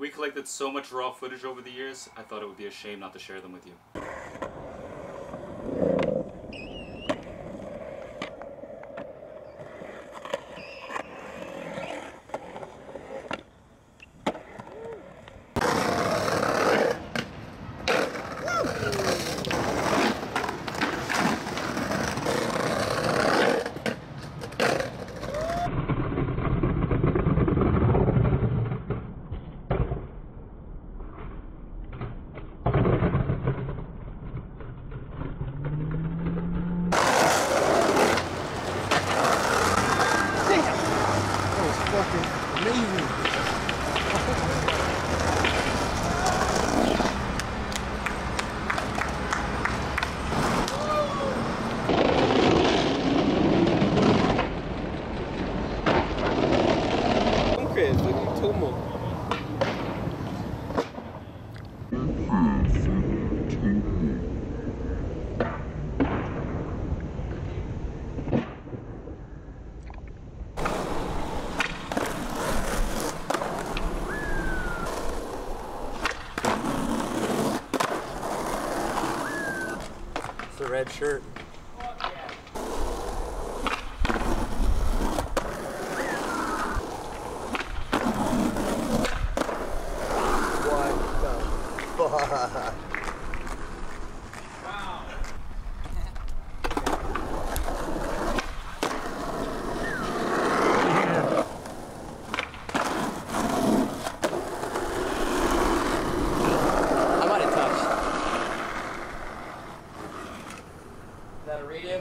We collected so much raw footage over the years, I thought it would be a shame not to share them with you. nenhum. Shirt. What the fuck? I might have touched. Is that a radio? Hey,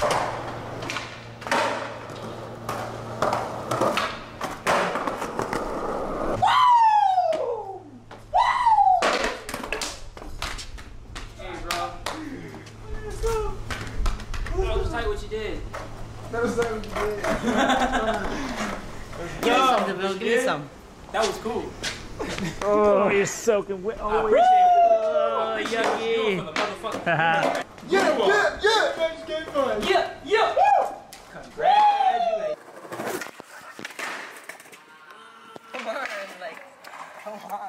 bro. That was tight what you did. That was so good. Give me some, DeVille. Give me some. That was cool. Oh, oh you're soaking wet. I Oh, appreciate oh it. yucky. For the. Yeah, yeah, yeah. That's fun. Yeah, yeah. Congratulations. Come on, like, come.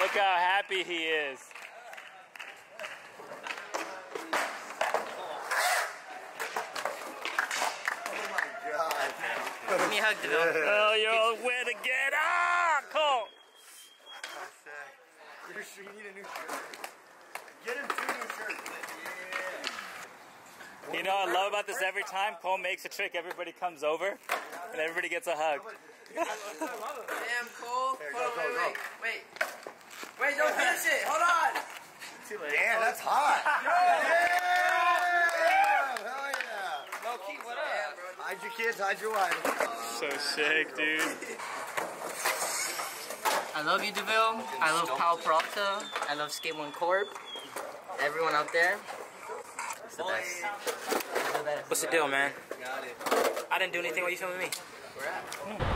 Look how happy he is. Give me a hug, DeVille. Oh, you're all wet again. Ah, Cole. You need a new shirt. Get him two new shirts. You know what I love about this every time Cole makes a trick, everybody comes over and everybody gets a hug. Damn, Cole. There, Hold go, on, go, wait, wait, wait. Wait, don't finish it. Hold on. Damn, that's hot. yeah! Hell yeah! No, keep what up? Hide your kids, hide your wife. So sick, dude. I love you, DeVille. I love Powell Peralta. I love Skate One Corp. Everyone out there. The best. It's the best. What's the deal, man? I didn't do anything while you filming me. Hmm.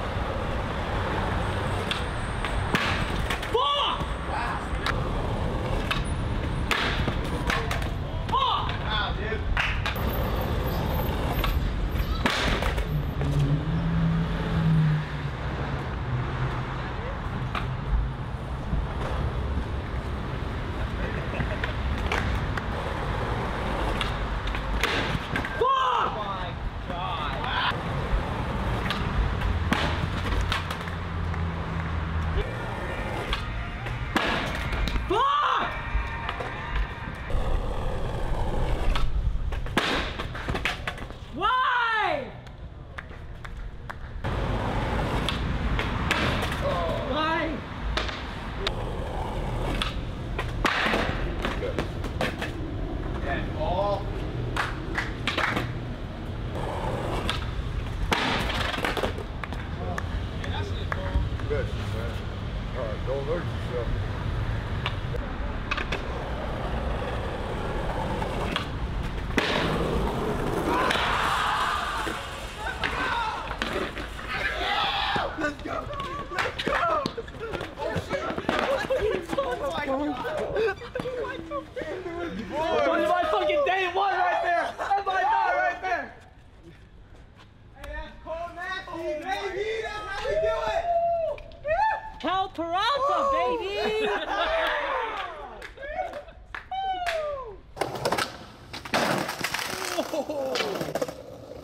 Peralta, baby!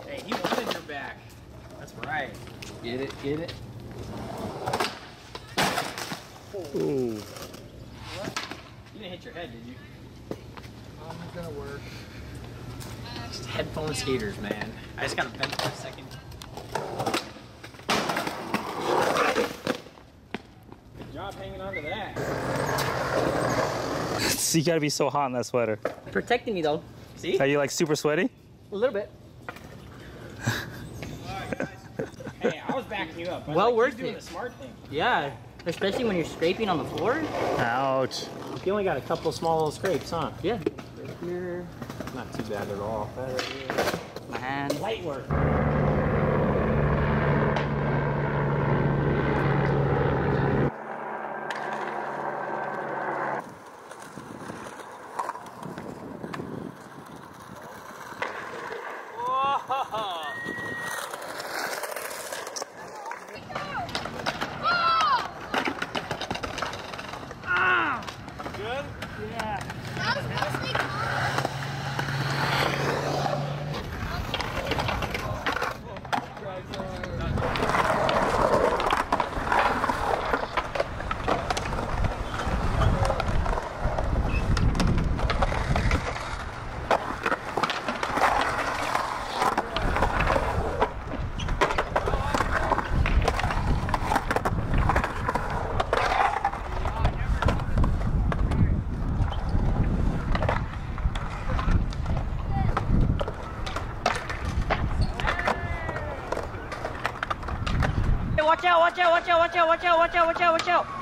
Hey, he wanted your back. That's right. Get it, get it. Ooh. You didn't hit your head, did you? Um, gonna work. Just headphone skaters, man. I just got to bend for a second. Good job hanging on to that. you gotta be so hot in that sweater. Protecting me though. See? Are you like super sweaty? A little bit. Hey, I was backing you up. I Well like, worth he's doing it. the smart thing. Yeah. Especially when you're scraping on the floor. Ouch. You only got a couple small little scrapes, huh? Yeah. Not too bad at all. My hand. Light work. 我叫我叫我叫我叫我叫。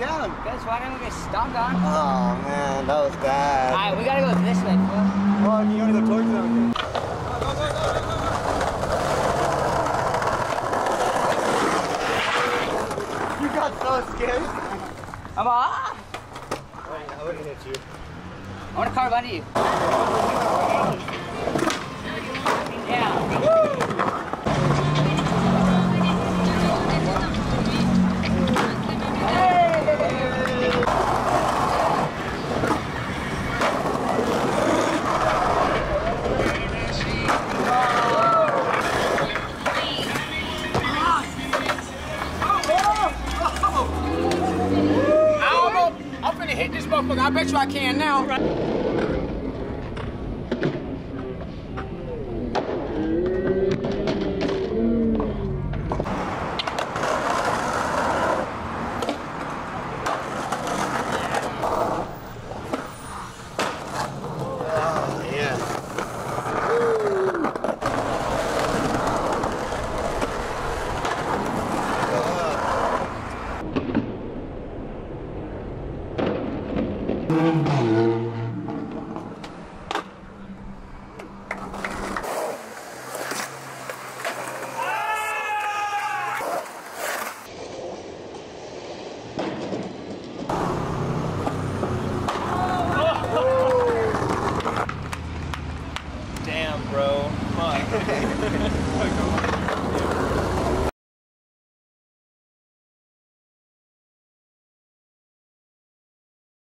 Down? Guys, why didn't we get stomped on? Oh man, that was bad. Alright, we gotta go this way, bro. Come you wanna go towards them? You got so scared. I'm ah! I wouldn't hit you. I want to carve under you. Hit this motherfucker. I bet you I can now.